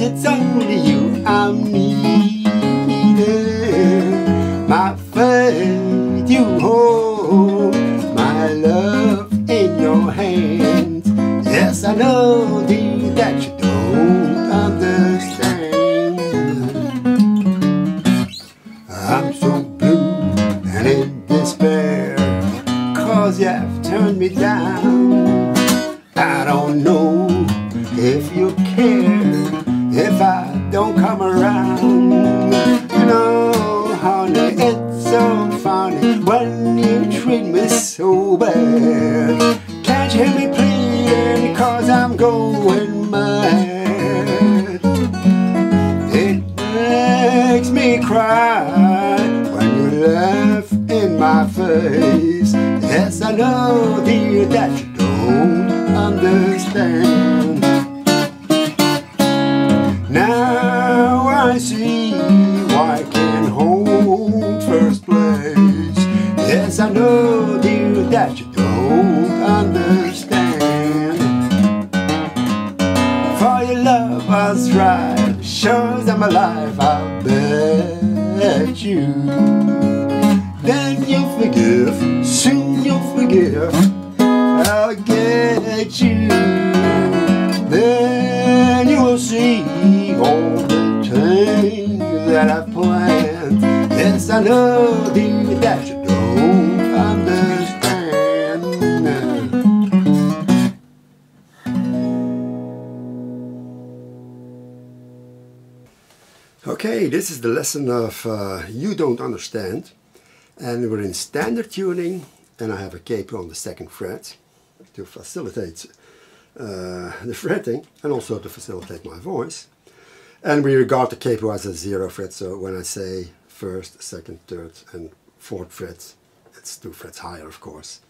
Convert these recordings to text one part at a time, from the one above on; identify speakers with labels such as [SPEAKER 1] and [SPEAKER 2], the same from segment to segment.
[SPEAKER 1] it's only you I'm needing. You'll forgive, soon you'll forgive, I'll get you. Then you will see all the things that I've planned. Yes, I know, dear, that you don't understand. Okay, this is the lesson of uh, You Don't Understand. And we're in standard tuning, and I have a capo on the second fret to facilitate uh, the fretting and also to facilitate my voice. And we regard the capo as a zero fret, so when I say first, second, third, and fourth fret, it's two frets higher, of course.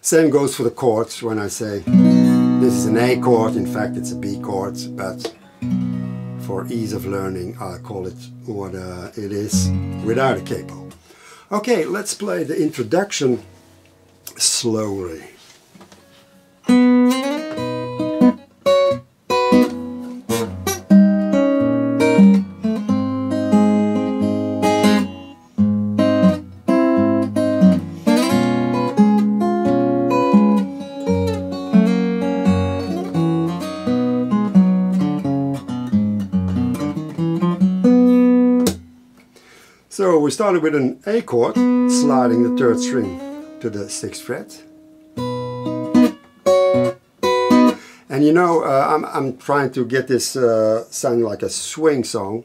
[SPEAKER 1] Same goes for the chords when I say this is an A chord, in fact it's a B chord, but for ease of learning I call it what uh, it is without a capo. Okay, let's play the introduction slowly. So we started with an A chord, sliding the third string to the sixth fret. And you know, uh, I'm, I'm trying to get this uh, sounding like a swing song,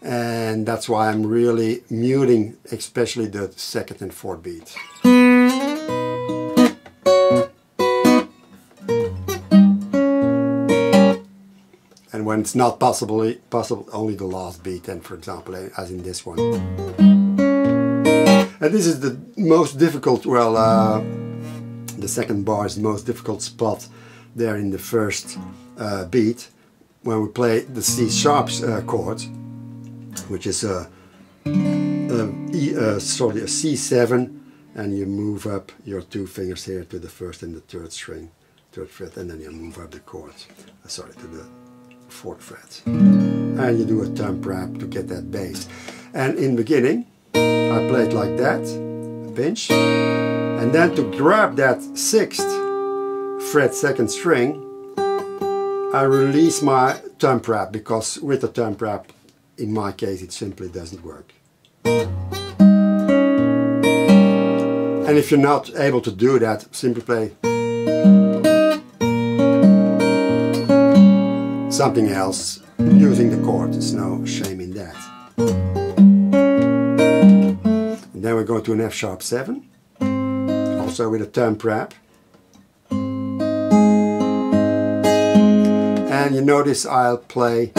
[SPEAKER 1] and that's why I'm really muting, especially the second and fourth beat. When it's not possible, possible only the last beat, and for example, as in this one. And this is the most difficult, well, uh, the second bar is the most difficult spot there in the first uh, beat when we play the C sharp uh, chord, which is a, a, e, uh, sorry, a C7, and you move up your two fingers here to the first and the third string, third fret, and then you move up the chord, uh, sorry, to the fourth fret. And you do a thumb wrap to get that bass. And in beginning, I play it like that, a pinch, and then to grab that sixth fret second string, I release my thumb wrap because with the thumb wrap, in my case, it simply doesn't work. And if you're not able to do that, simply play something else using the chord. There's no shame in that. And then we go to an F sharp 7, also with a thumb wrap. And you notice I'll play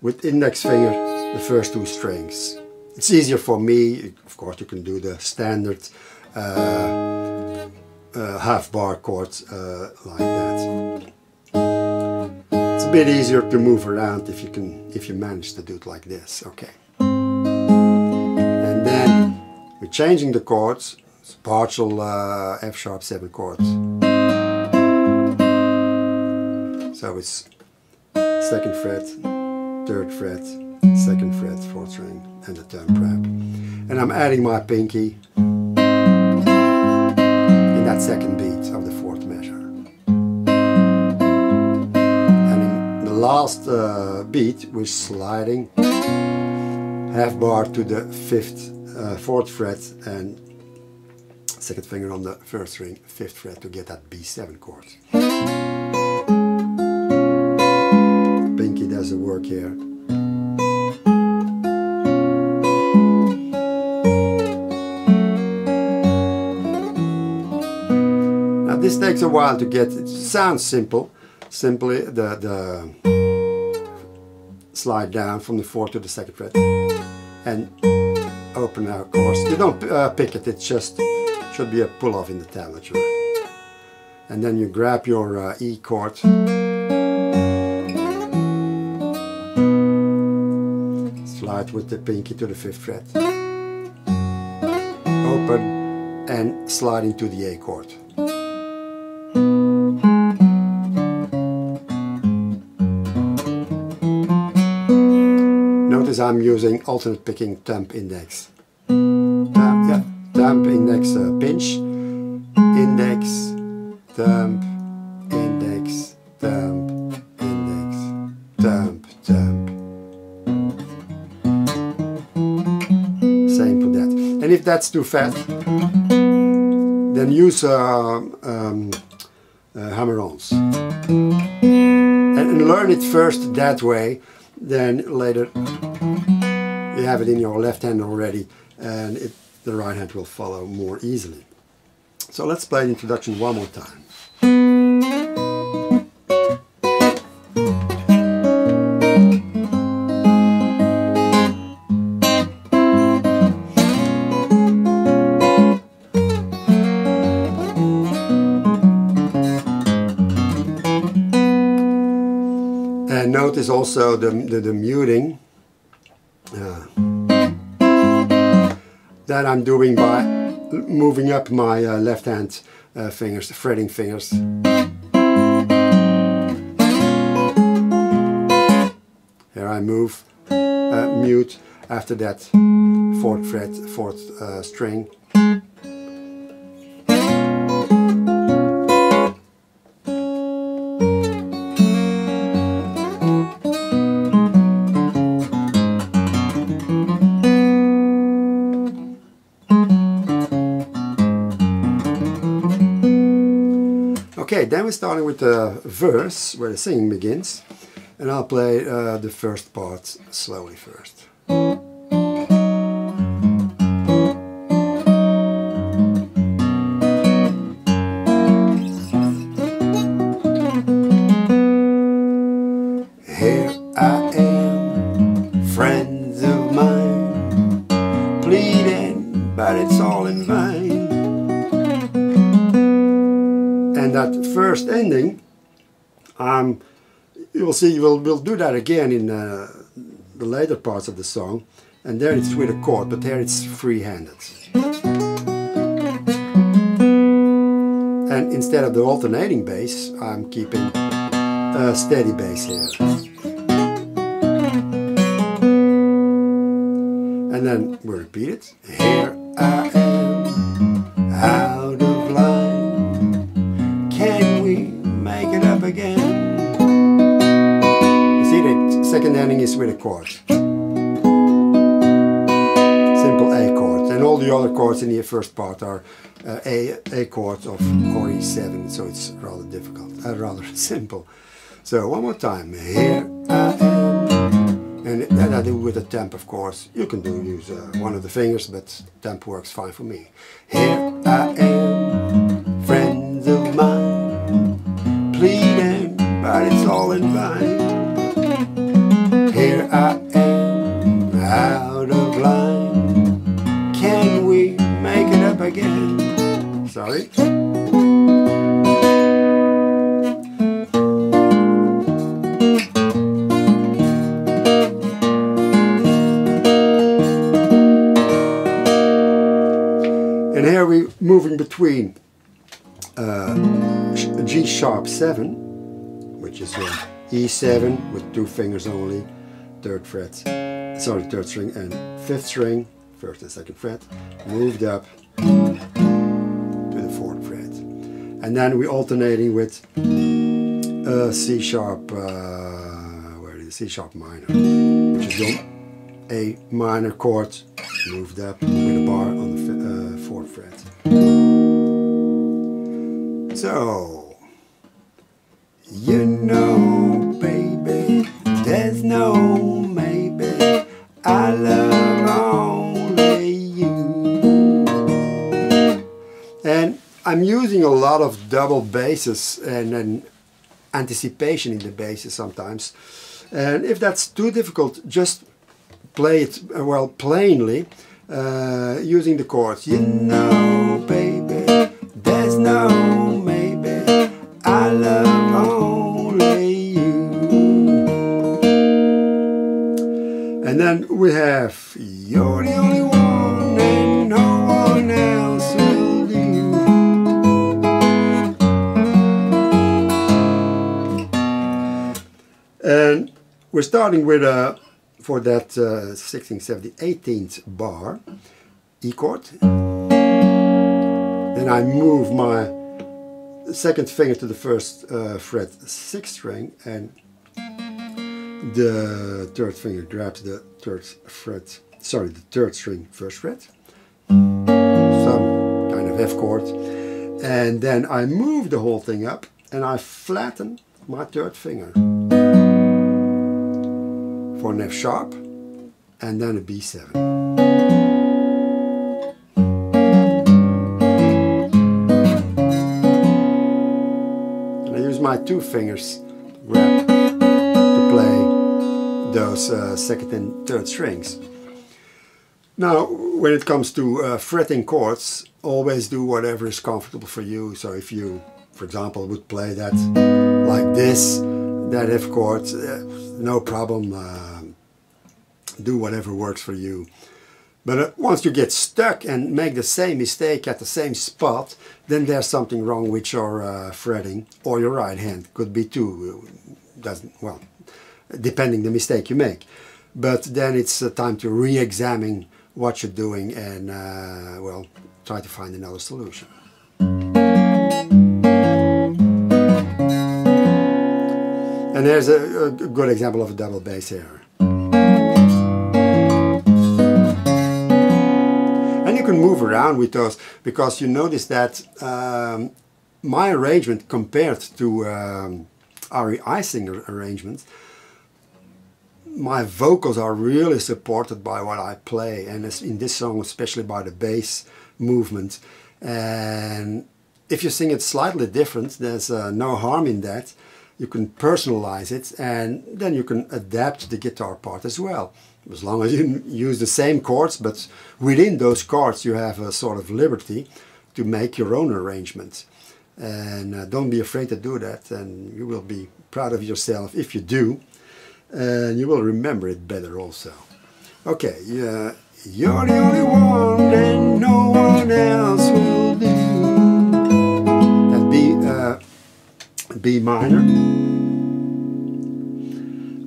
[SPEAKER 1] with index finger the first two strings. It's easier for me, of course you can do the standard uh, uh, half bar chords uh, like that. Bit easier to move around if you can if you manage to do it like this. Okay. And then we're changing the chords. It's partial uh, F sharp 7 chords. So it's second fret, third fret, second fret, fourth string, and the thumb wrap. And I'm adding my pinky in that second beat of the fourth last uh, beat, we're sliding half bar to the fifth, uh, fourth fret, and second finger on the first string, fifth fret to get that B7 chord. Pinky does the work here. Now this takes a while to get, it sounds simple, simply the, the slide down from the fourth to the second fret and open our course. You don't uh, pick it, it just should be a pull off in the tablature. And then you grab your uh, E chord slide with the pinky to the fifth fret open and slide into the A chord. I'm using alternate picking thumb index. Thumb, yeah, thumb index uh, pinch, index, thumb, index, thumb, index, thumb, thumb. Same for that. And if that's too fast, then use uh, um, uh, hammer-ons. And, and learn it first that way, then later you have it in your left hand already and it, the right hand will follow more easily. So let's play the introduction one more time. And notice also the, the, the muting uh, that I'm doing by moving up my uh, left hand uh, fingers, fretting fingers. Here I move, uh, mute, after that fourth fret, fourth uh, string. We're starting with the verse where the singing begins, and I'll play uh, the first part slowly first. See we'll, we'll do that again in uh, the later parts of the song. And there it's with a chord, but there it's free-handed. And instead of the alternating bass, I'm keeping a steady bass here. And then we repeat it. Here I am, out of line. Can we make it up again? Chords. Simple A chord. And all the other chords in the first part are uh, A, A chords of or E7, so it's rather difficult, uh, rather simple. So one more time. Here I am. And that I do with a temp, of course. You can do use uh, one of the fingers, but temp works fine for me. Here I am, friends of mine, pleading, but it's all in vain. Sorry. And here we're moving between uh, G sharp 7, which is an E7 with two fingers only, third fret, sorry, third string, and fifth string, first and second fret, moved up And then we're alternating with a C sharp, uh, where is it? C sharp minor, which is a minor chord moved up with a bar on the uh, fourth fret. So, you know, baby, there's no maybe. I love I'm using a lot of double basses and, and anticipation in the basses sometimes. And if that's too difficult, just play it uh, well plainly uh, using the chords. You know, starting with a for that uh, 16th, 17th, 18th bar, E chord. Then I move my second finger to the first uh, fret, sixth string, and the third finger grabs the third fret, sorry, the third string, first fret, some kind of F chord, and then I move the whole thing up and I flatten my third finger for an F sharp and then a B7. And I use my two fingers grab to play those uh, second and third strings. Now, when it comes to uh, fretting chords, always do whatever is comfortable for you. So if you, for example, would play that like this, that F chord, uh, no problem. Uh, do whatever works for you. But uh, once you get stuck and make the same mistake at the same spot, then there's something wrong with your uh, fretting or your right hand. Could be too. Doesn't well, depending the mistake you make. But then it's uh, time to re-examine what you're doing and uh, well, try to find another solution. And there's a, a good example of a double bass here. And you can move around with those because you notice that um, my arrangement compared to um, Ari Eisinger arrangements, my vocals are really supported by what I play and in this song especially by the bass movement and if you sing it slightly different there's uh, no harm in that you can personalize it and then you can adapt the guitar part as well. As long as you use the same chords but within those chords you have a sort of liberty to make your own arrangements. And uh, don't be afraid to do that and you will be proud of yourself if you do and you will remember it better also. Okay yeah you're the only one and no one else B minor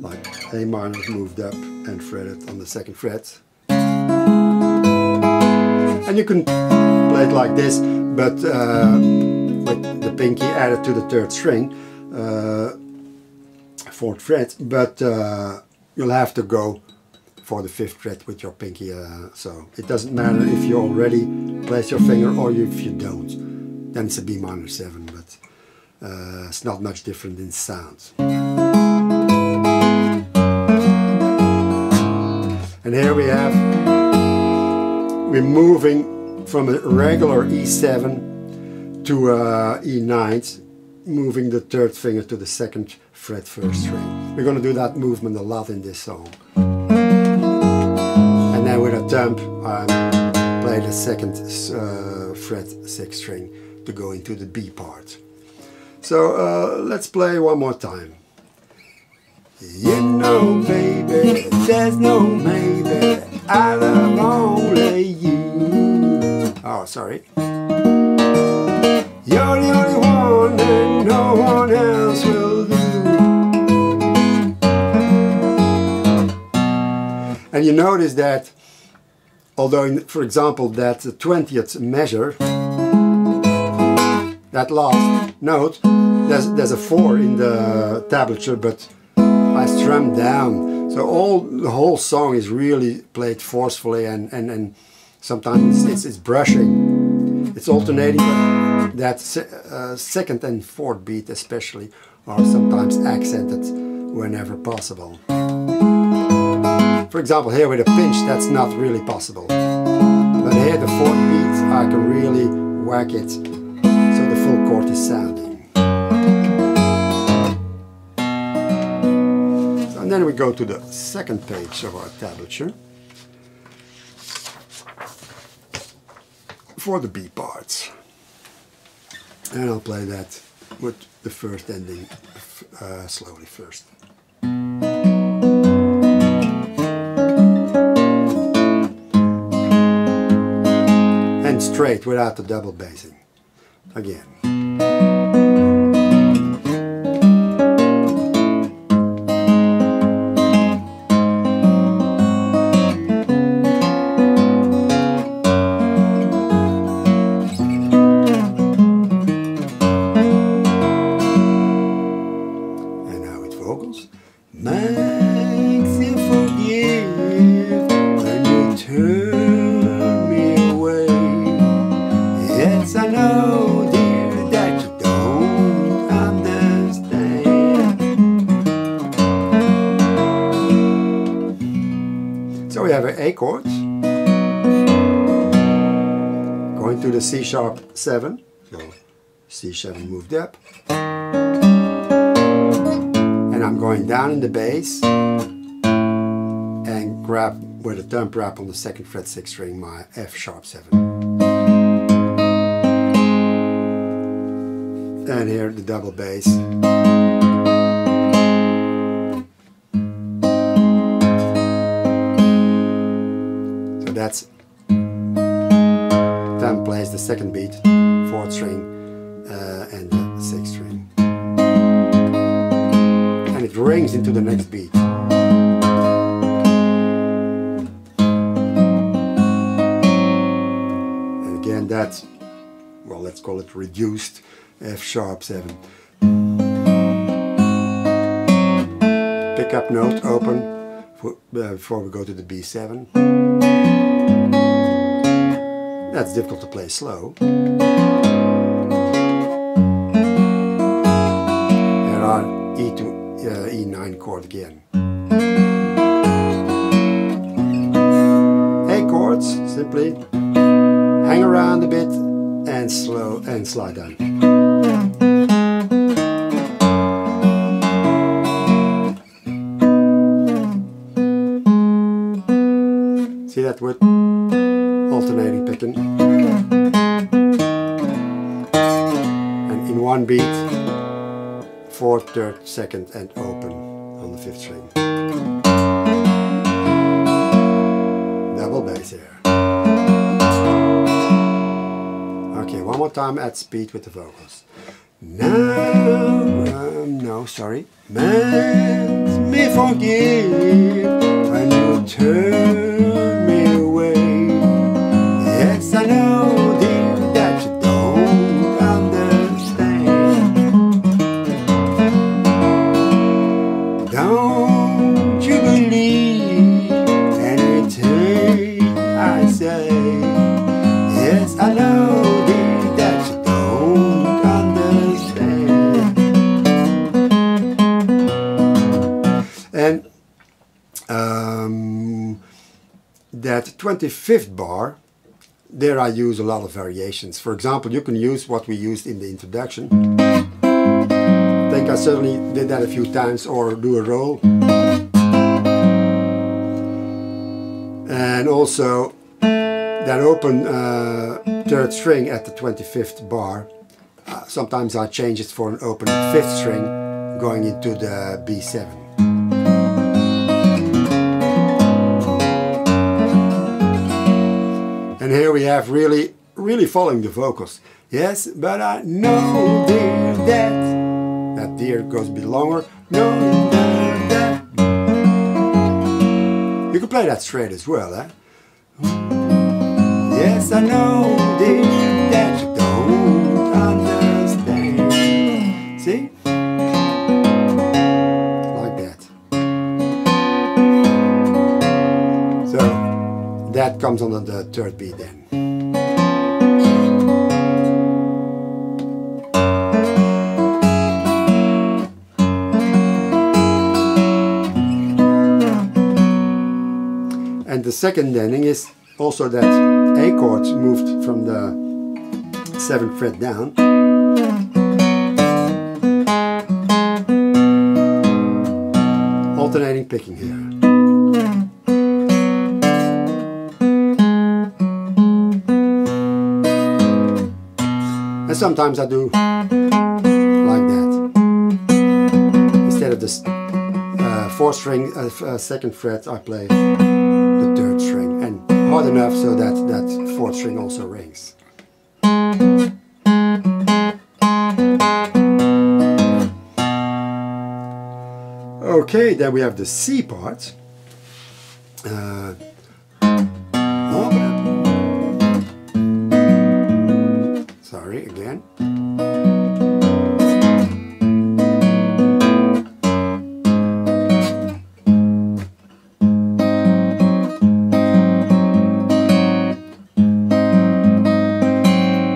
[SPEAKER 1] like A minor moved up and fretted on the second fret and you can play it like this but uh, with the pinky added to the third string uh, fourth fret but uh, you'll have to go for the fifth fret with your pinky. Uh, so it doesn't matter if you already place your finger or if you don't. Then it's a B minor 7, but uh, it's not much different in sound. And here we have, we're moving from a regular E7 to uh, E9, moving the third finger to the second fret first string. We're going to do that movement a lot in this song. And then with a thumb, I play the second uh, fret sixth string to go into the B part. So uh, let's play one more time. You know, baby, there's no maybe. I love only you. Oh, sorry. You're the only one, and no one else will do. And you notice that, although, in, for example, that 20th measure, that last note, there's, there's a 4 in the tablature, but I strum down. So all the whole song is really played forcefully and, and, and sometimes it's, it's brushing. It's alternating, that uh, second and fourth beat especially are sometimes accented whenever possible. For example, here with a pinch, that's not really possible. But here the fourth beat, I can really whack it and then we go to the second page of our tablature. For the B parts. And I'll play that with the first ending uh, slowly first. And straight without the double bassing. Again. And sharp 7. So C7 moved up. And I'm going down in the bass and grab with a thumb wrap on the second fret 6 string my F sharp 7. And here the double bass. Plays the second beat, fourth string, uh, and the sixth string. And it rings into the next beat. And again, that's, well, let's call it reduced F sharp 7. Pickup note open for, uh, before we go to the B7. That's difficult to play slow. There are E to uh, E9 chord again. A chords, simply hang around a bit and slow and slide down. See that with beat, fourth, third, second, and open on the fifth string. Double bass here. Okay, one more time at speed with the vocals. Now, um, no, sorry. Makes me forgive when you turn 25th bar, there I use a lot of variations. For example, you can use what we used in the introduction. I think I certainly did that a few times, or do a roll. And also that open uh, third string at the 25th bar. Uh, sometimes I change it for an open fifth string going into the B7. And here we have really, really following the vocals. Yes, but I know, dear, that. That dear goes a bit longer. No, that. You can play that straight as well, eh? Yes, I know, dear, that that comes on the third beat then. And the second ending is also that A chord moved from the 7th fret down. Alternating picking here. And sometimes I do like that. Instead of this uh, fourth string, uh, uh, second fret, I play the third string and hard enough so that that fourth string also rings. Okay, then we have the C part. Uh, again.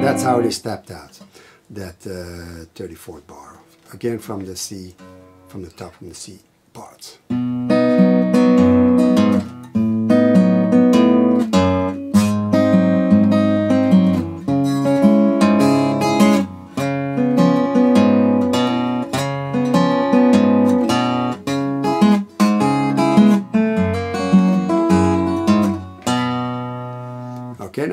[SPEAKER 1] That's how they stepped out that uh, 34th bar. Again from the C, from the top from the C part.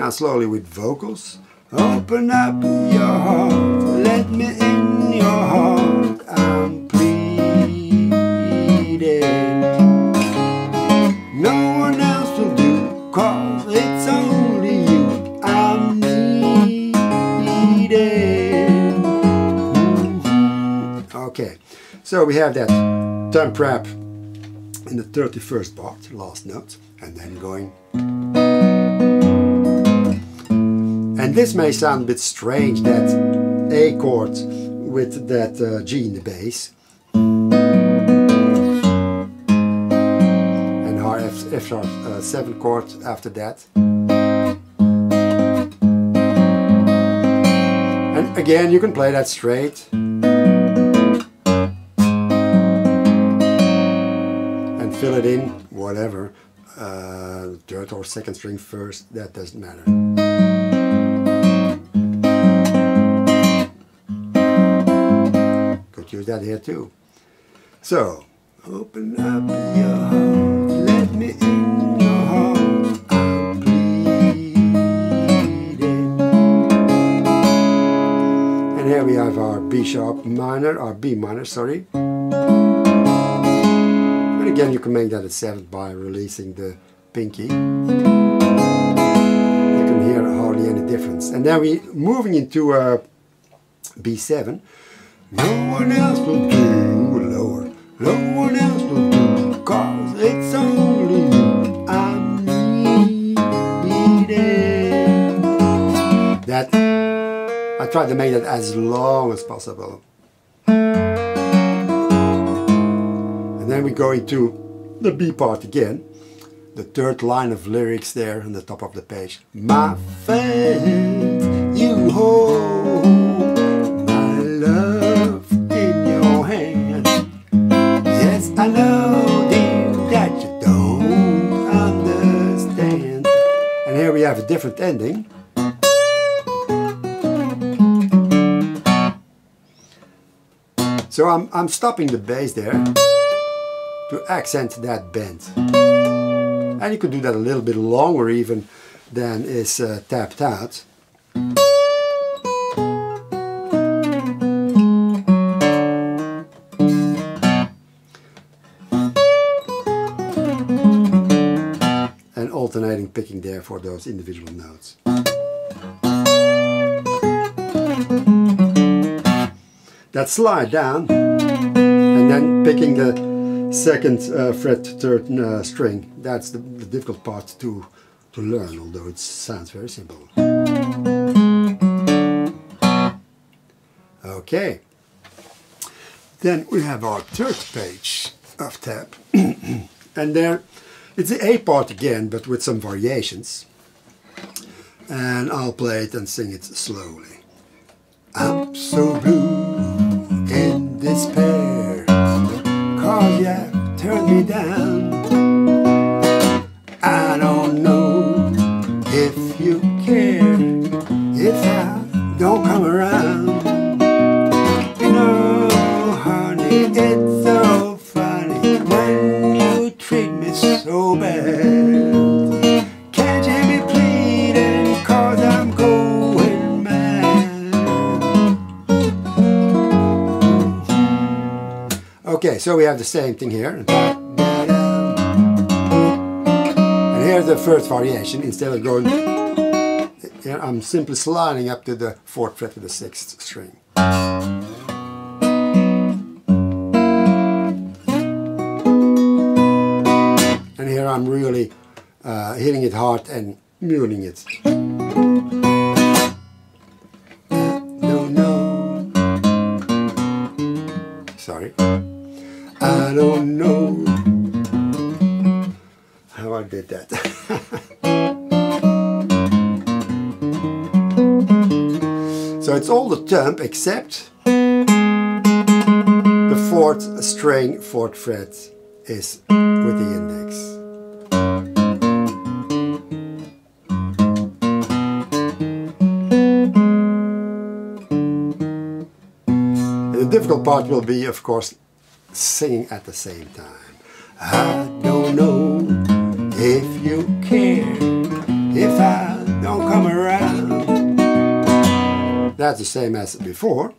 [SPEAKER 1] Now slowly with vocals. Open up your heart, let me in your heart, I'm pleading. No one else will do, cause it's only you I'm needing. Okay, so we have that thumb wrap in the 31st bar, last note, and then going And this may sound a bit strange, that A chord with that uh, G in the bass. And our F, F sharp uh, 7 chord after that. And again, you can play that straight. And fill it in, whatever. Uh, third or second string first, that doesn't matter. Use that here too. So, open up your heart, let me in your heart, I'm. And here we have our B sharp minor, or B minor, sorry. And again, you can make that a seventh by releasing the pinky. You can hear hardly any difference. And then we moving into uh, a B7. No one else will do lower. No one else will do cause it's only you I'm needing. That I tried to make that as long as possible. And then we go into the B part again. The third line of lyrics there on the top of the page. My faith you hold I know, that you don't understand. And here we have a different ending. So I'm, I'm stopping the bass there to accent that bend. And you could do that a little bit longer even than is uh, tapped out. For those individual notes. That slide down and then picking the second uh, fret third uh, string. That's the, the difficult part to, to learn, although it sounds very simple. Okay. Then we have our third page of tab. and there it's the A part again, but with some variations. And I'll play it and sing it slowly. I'm so blue in despair, cause you turned me down. I don't know if you care if I don't come around. Okay, so we have the same thing here. And here's the first variation. Instead of going I'm simply sliding up to the fourth fret of the sixth string. And here I'm really uh, hitting it hard and muting it. Sorry. Don't know how I did that. so it's all the thumb except the fourth string, fourth fret is with the index. The difficult part will be, of course, singing at the same time. I don't know if you care if I don't come around. That's the same as before.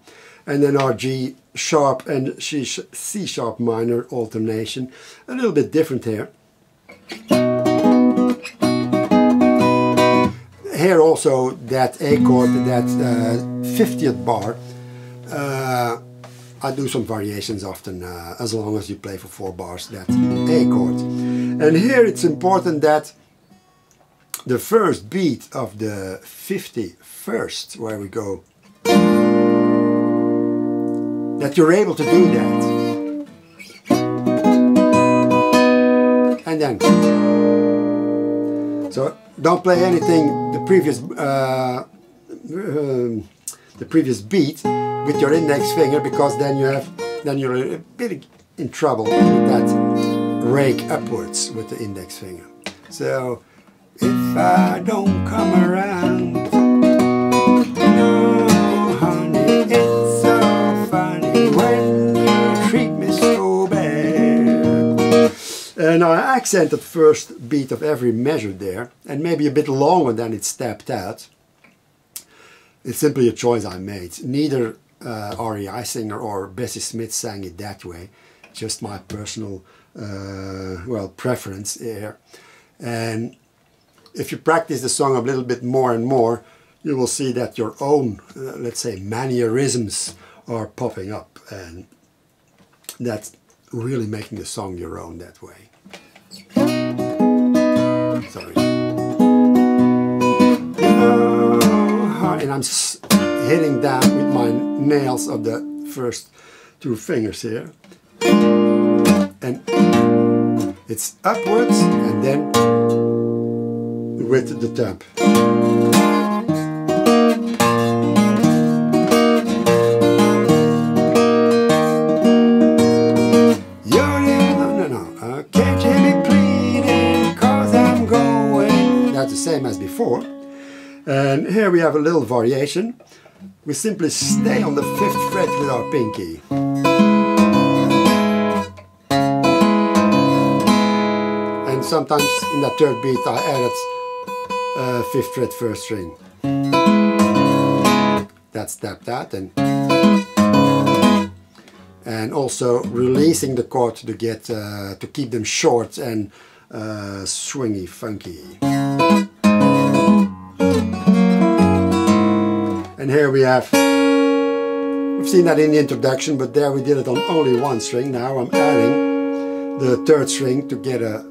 [SPEAKER 1] And then our G sharp and C sharp minor alternation, a little bit different here. Here also that A chord, that uh, 50th bar, uh, I do some variations often, uh, as long as you play for four bars, that A chord. And here it's important that the first beat of the 51st, where we go, that you're able to do that. And then, so don't play anything the previous, uh, um, the previous beat with your index finger because then you have then you're a bit in trouble with that rake upwards with the index finger. So if I don't come around, oh, bad. And I accented first beat of every measure there, and maybe a bit longer than it's stepped out. It's simply a choice I made. Neither uh, Ari Eisinger or Bessie Smith sang it that way. Just my personal, uh, well, preference here. And if you practice the song a little bit more and more, you will see that your own, uh, let's say, mannerisms are popping up. And that's really making the song your own that way. And I'm hitting down with my nails of the first two fingers here. And it's upwards and then with the no. Uh. That's the same as before. And here we have a little variation. We simply stay on the fifth fret with our pinky. And sometimes in that third beat I added uh, fifth fret first string. That's tap that and and also releasing the chord to get uh, to keep them short and uh, swingy, funky. And here we have, we've seen that in the introduction, but there we did it on only one string. Now I'm adding the third string to get a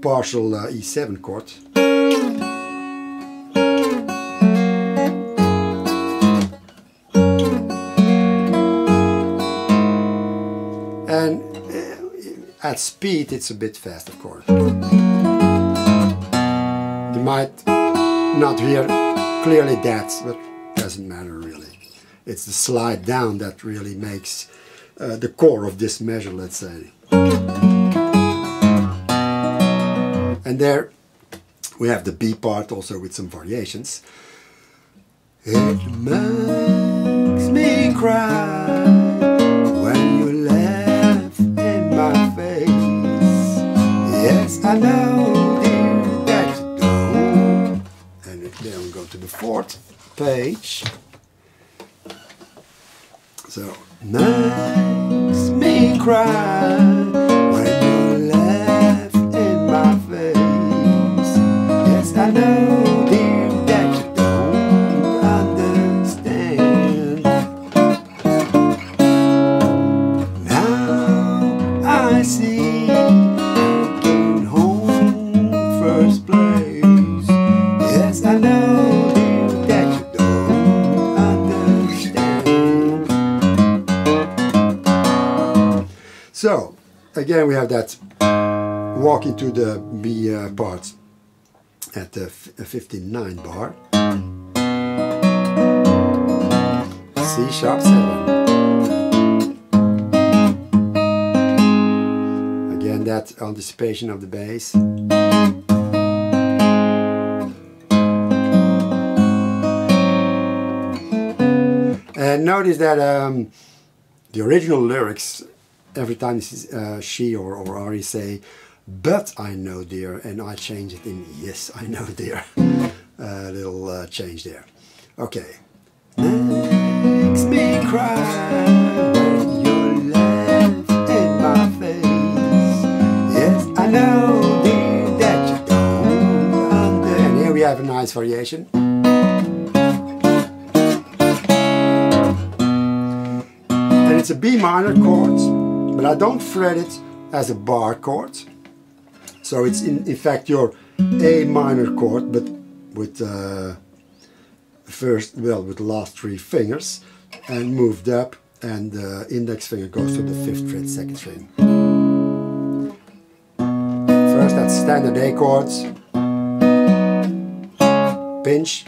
[SPEAKER 1] partial uh, E7 chord. And uh, at speed it's a bit fast of course. You might not hear clearly that, but doesn't matter really. It's the slide down that really makes uh, the core of this measure, let's say. And there we have the B part also with some variations. It makes me cry when you laugh in my face. Yes, I know, dear, that you don't. And then we go to the fourth page. So, makes me cry when you laugh in my face. Yes, I know, again, we have that walk into the B uh, part at the uh, 59 bar. C sharp 7. Again, that anticipation of the bass. And notice that um, the original lyrics, every time uh, she or, or Ari say, but I know dear, and I change it in yes, I know dear. A little uh, change there. Okay. Makes me cry. And here we have a nice variation. and it's a B minor chord, but I don't fret it as a bar chord. So it's in, in fact your A minor chord, but with uh, first, well, with the last three fingers, and moved up, and the index finger goes to the fifth fret, second string. First, that's standard A chords, pinch,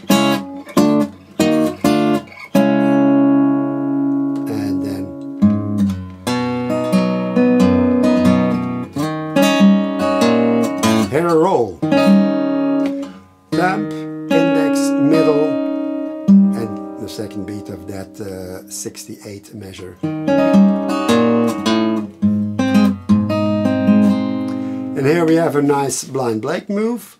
[SPEAKER 1] 68 measure. And here we have a nice blind Blake move.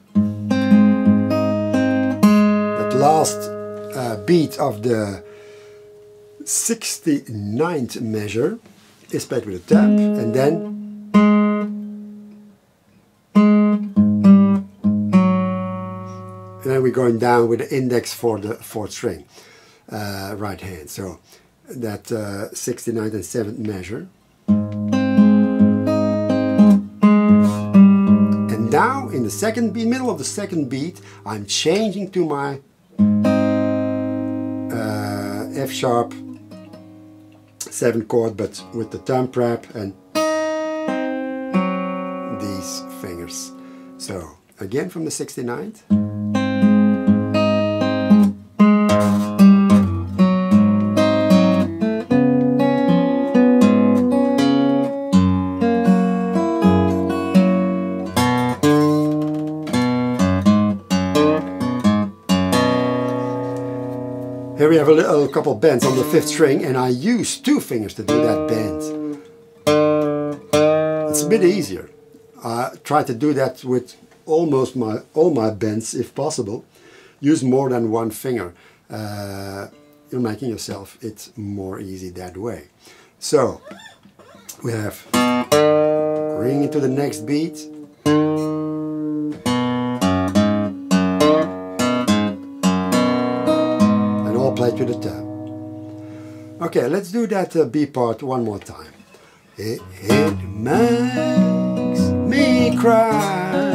[SPEAKER 1] That last uh, beat of the 69th measure is played with a tap and then and then we're going down with the index for the fourth string uh, right hand. So that uh, 69th and 7th measure. And now in the second beat middle of the second beat I'm changing to my uh, F sharp 7 chord but with the thumb wrap and these fingers. So again from the 69th couple bends on the fifth string and I use two fingers to do that bend. It's a bit easier. I try to do that with almost my all my bends if possible. Use more than one finger. Uh, you're making yourself it's more easy that way. So we have ring into the next beat. And all play to the tab. Okay, let's do that uh, B part one more time. It, it makes me cry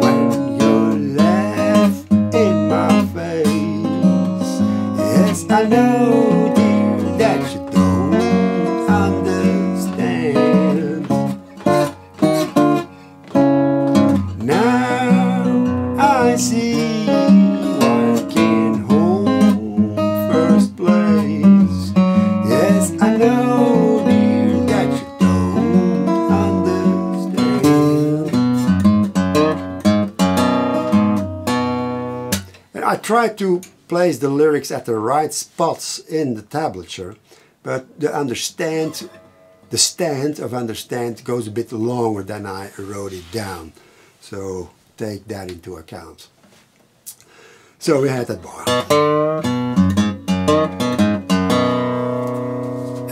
[SPEAKER 1] when you laugh in my face. Yes, I know, try to place the lyrics at the right spots in the tablature, but the understand, the stand of understand goes a bit longer than I wrote it down. So take that into account. So we had that bar.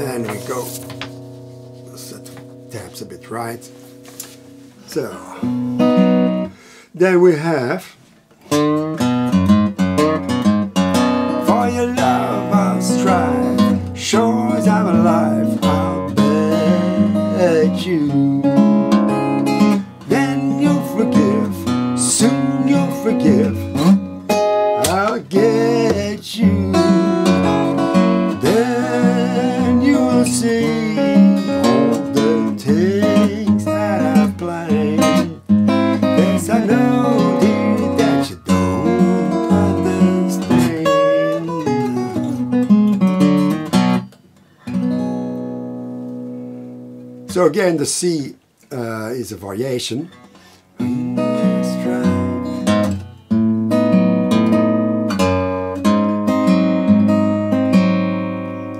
[SPEAKER 1] And we go. Set the tabs a bit right. So then we have as I'm alive So again, the C uh, is a variation.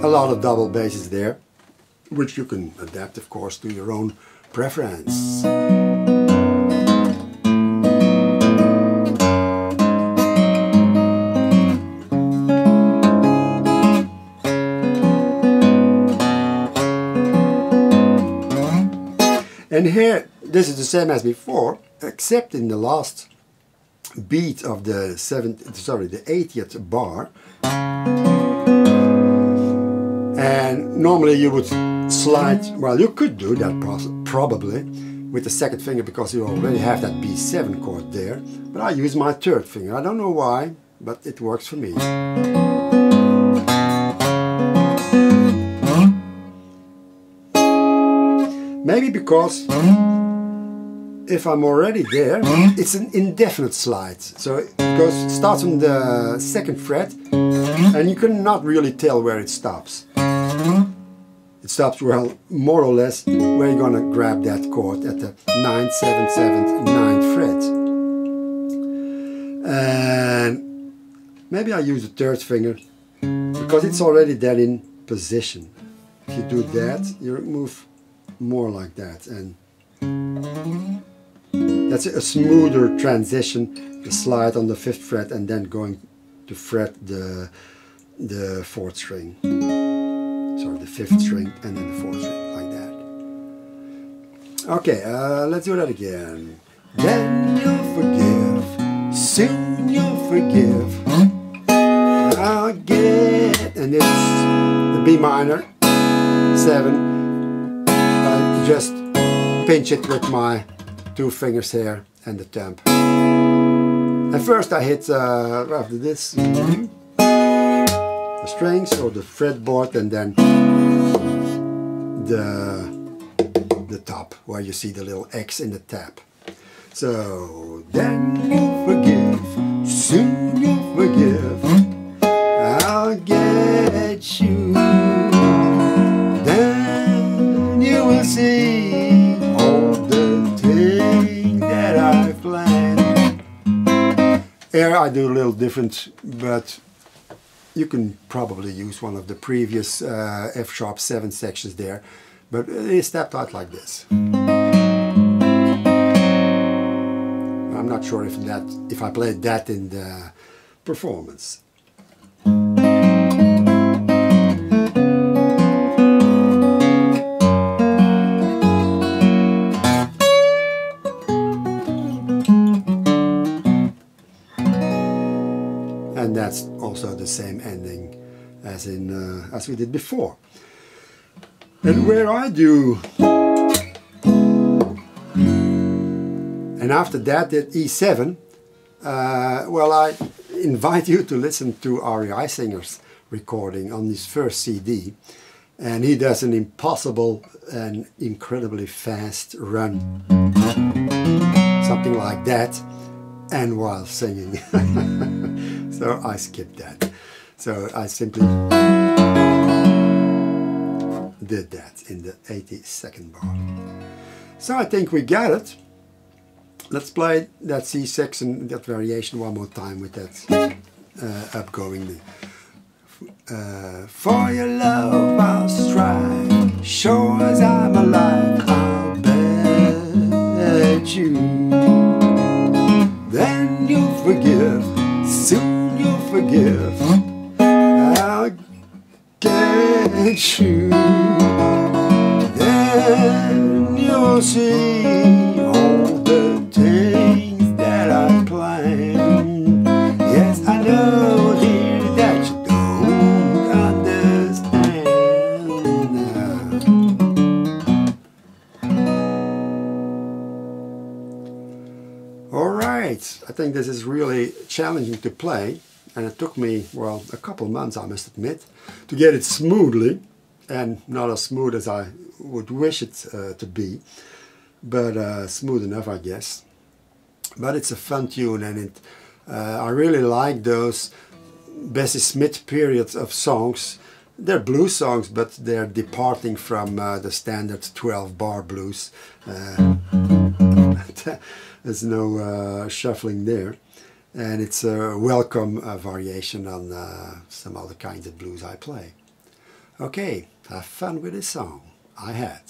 [SPEAKER 1] A lot of double basses there, which you can adapt, of course, to your own preference. And here, this is the same as before, except in the last beat of the seventh, sorry, the 80th bar. And normally you would slide, well, you could do that probably with the second finger because you already have that B7 chord there. But I use my third finger. I don't know why, but it works for me. Maybe because if I'm already there, it's an indefinite slide. So it goes starts on the second fret, and you cannot really tell where it stops. It stops well, more or less, where you're gonna grab that chord at the 9, 7, 7, 9 fret. And maybe I use the third finger because it's already then in position. If you do that, you move more like that, and that's a smoother transition. The slide on the fifth fret and then going to fret the the fourth string. Sorry, the fifth string and then the fourth string, like that. Okay, uh, let's do that again. Then you'll forgive, soon you'll forgive. Get, and it's the B minor, seven. Just pinch it with my two fingers here and the temp. And first I hit uh, after this the strings or the fretboard and then the the top where you see the little X in the tab. So then you forgive, soon you forgive. I'll get you. Here I do a little different, but you can probably use one of the previous uh, F sharp 7 sections there, but it is stepped out like this. I'm not sure if that if I played that in the performance. The same ending as in uh, as we did before. And where I do, and after that at E7, uh, well, I invite you to listen to Ari Eisinger's recording on his first CD, and he does an impossible and incredibly fast run, something like that, and while singing. so I skipped that. So I simply did that in the 82nd bar. So I think we got it. Let's play that C section, that variation one more time with that uh, upgoing. Uh, for your love I'll strive, sure as I'm alive forgive. I'll get you Then you'll see all the things that I planned. Yes, I know dear that you don't understand Alright, I think this is really challenging to play and it took me, well, a couple months I must admit, to get it smoothly and not as smooth as I would wish it uh, to be, but uh, smooth enough I guess. But it's a fun tune and it, uh, I really like those Bessie Smith periods of songs. They're blues songs, but they're departing from uh, the standard 12 bar blues. Uh, there's no uh, shuffling there and it's a welcome uh, variation on uh, some other kinds of blues I play. Okay, have fun with this song. I had.